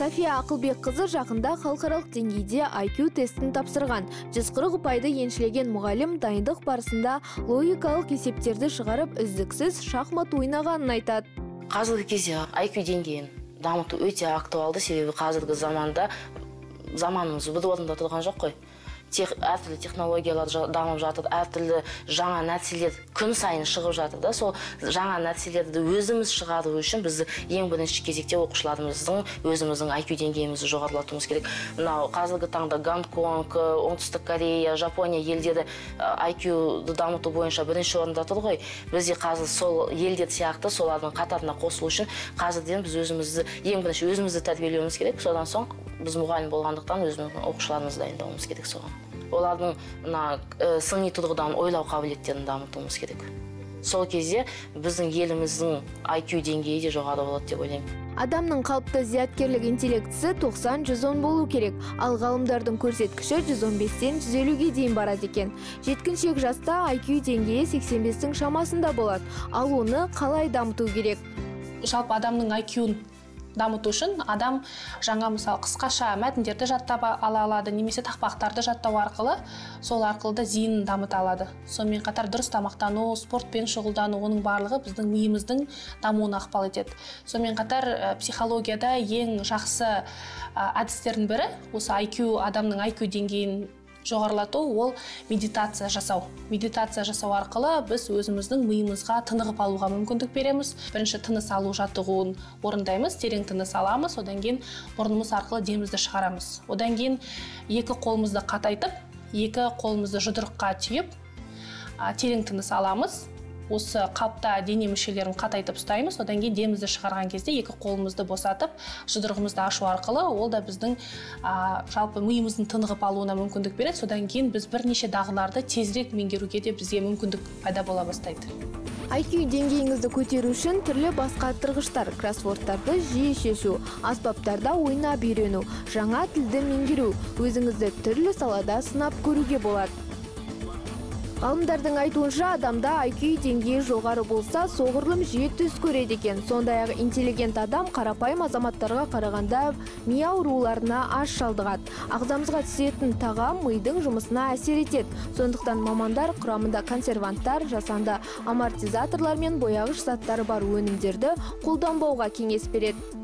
София Акылбек кызы жакында халыкаралык деңгейде IQ тестин тапсырган. 140 ұпайды еншілеген мұғалім дайындық барысында логикалық есептерді шығарып үздіксіз шахмат ойнағанын айтады. Қазіргі кезде IQ деңгейін дамыту өте актуалды себебі қазіргі заманда заманымыз орнында тұрған жоқ қой тех, әртүрлі технологиялар дамып жатыр әртүрлі жаңа нәрселер күн сайын шығып жатыр да. Сол жаңа нәрселерді өзіміз шығару үшін біз ең бірінші кезекте оқушыларымыздың өзіміздің IQ деңгейімізді жоғарылатуымыз керек. Мынау қазіргі таңда гонконг оңтүстік корея жапония елдері IQ-ды дамыту бойынша бірінші орында тұр ғой. Біз де қазір сол елдер сияқты солардың қатарына қосылу үшін қазірден біз өзімізді ең бірінші өзімізді тәрбиелеуіміз керек. Содан соң біз мұғалім болғандықтан өзіміздің оқушыларымызды дайындауымыз керек соған. Олардың мына сыни тұрғыдан ойлау қабілеттерін дамытуымыз керек. Сол кезде біздің еліміздің IQ деңгейі де жоғары болады деп ойлаймын. Адамның қалыпты зияткерлік интеллектісі 90-110 болу керек. Ал ғалымдардың көрсеткіші 115-тен 150-ге дейін барады екен. Жеткіншек жаста IQ деңгейі 85-тің шамасында болады. Ал оны қалай дамыту керек? Жалпы адамның IQ-ын дамыту үшін адам жаңа мысалы қысқаша мәтіндерді жаттап ала алады немесе тақпақтарды жаттау арқылы сол арқылы да зейінін дамыта алады. Сонымен қатар дұрыс тамақтану спортпен шұғылдану оның барлығы біздің миымыздың дамуына ықпал етеді. Сонымен қатар психологияда ең жақсы әдістердің бірі осы IQ адамның IQ деңгейін жоғарылату ол медитация жасау. Медитация жасау арқылы біз өзіміздің миымызға тынығып алуға мүмкіндік береміз. Бірінші тыныс алу жаттығуын орындаймыз терең тыныс аламыз. Одан кейін мұрнымыз арқылы демімізді шығарамыз. Одан кейін екі қолымызды қатайтып екі қолымызды жұдырыққа түйіп терең тыныс аламыз. Осы қалыпта дене мүшелерін қатайтып ұстаймыз. Одан кейін демімізді шығарған кезде екі қолымызды босатып жұдырығымызды ашу арқылы ол да біздің жалпы миымыздың тынығып алуына мүмкіндік береді. Содан кейін біз бірнеше дағдыларды тезірек меңгеруге де бізге мүмкіндік пайда бола бастайды. IQ деңгейіңізді көтеру үшін түрлі басқа тырғыштар кроссвордтарды жиі шешу аспаптарда ойнап үйрену жаңа тілді меңгеру өзіңізді түрлі салада сынап көруге болады. Ғалымдардың айтуынша адамда IQ деңгейі жоғары болса соғұрлым жиі түс көреді екен. Сондай ақ интеллигент адам қарапайым азаматтарға қарағанда ми ауруларына аз шалдығады. Ағзамызға түсетін тағам мидың жұмысына әсер етеді. Сондықтан мамандар құрамында консерванттар жасанды амортизаторлар мен бояғыш заттары бар өнімдерді қолданбауға кеңес береді.